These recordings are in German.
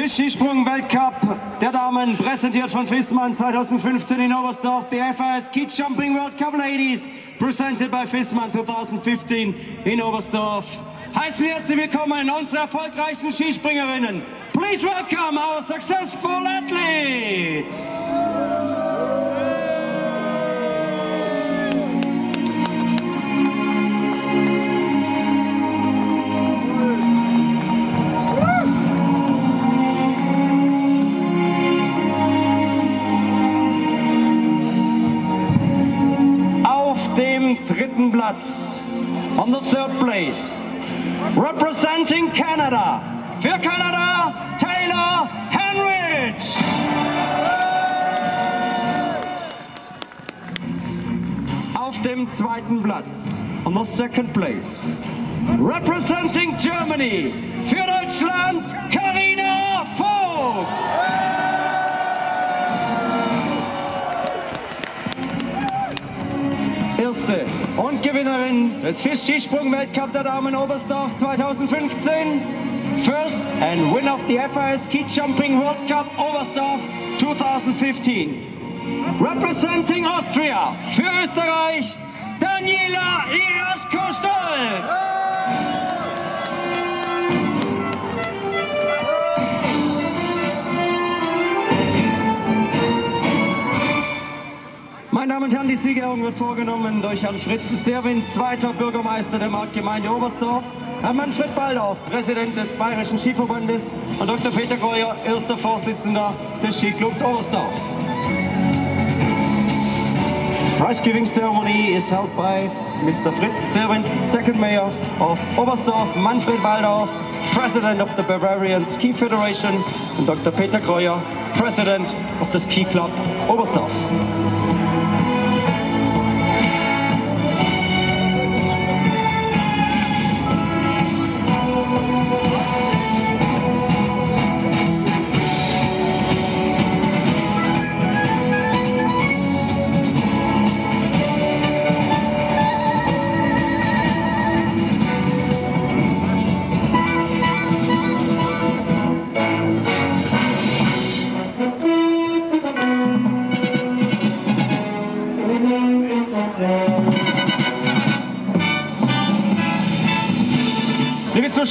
FIS-Skisprung-Weltcup der Damen, präsentiert von Fissmann 2015 in Oberstdorf. The FIS Ski Jumping World Cup Ladies, presented by Fissmann 2015 in Oberstdorf. Heißen herzlich willkommen unsere erfolgreichen Skispringerinnen. Please welcome our successful athletes. Dritten Platz, on the third place, representing Canada, für Kanada, Taylor Henrich. Auf dem zweiten Platz, on the second place, representing Germany, für Deutschland, Karina und Gewinnerin des FIS-Skisprung-Weltcup der Damen Oberstdorf 2015. First and winner of the FIS Ski Jumping World Cup Oberstdorf 2015. Representing Austria für Österreich, Daniela Iraschko-Stolz. Meine Damen und Herren, die Siegerehrung wird vorgenommen durch Herrn Fritz Servin, zweiter Bürgermeister der Marktgemeinde Oberstdorf, Herrn Manfred Baldauf, Präsident des Bayerischen Skiverbandes und Dr. Peter Greuer, erster Vorsitzender des Skiclubs Oberstdorf. Prize giving ceremony is held by Mr. Fritz Servin, second mayor of Oberstdorf, Manfred Baldauf, president of the Bavarian Ski Federation, and Dr. Peter Greuer, president of the Ski Club Oberstdorf.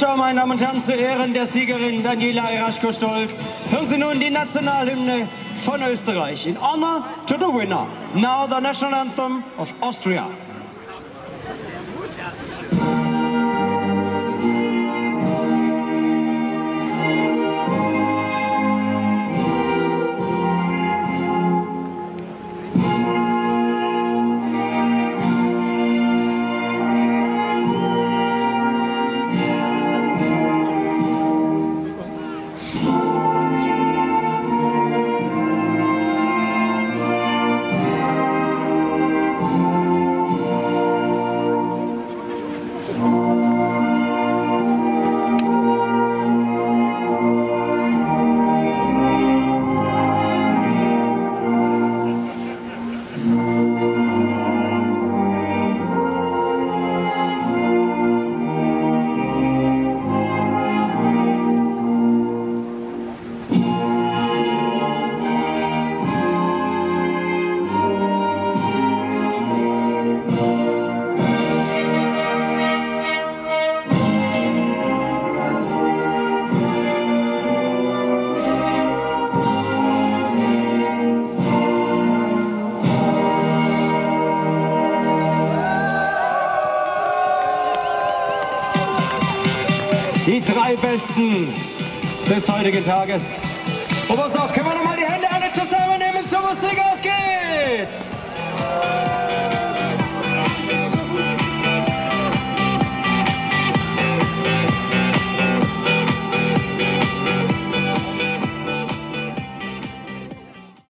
Zuschauer, meine Damen und Herren, zu Ehren der Siegerin Daniela Iraschko-Stolz hören Sie nun die Nationalhymne von Österreich. In honor to the winner, now the national anthem of Austria. Die drei Besten des heutigen Tages. Oberstdorf, können wir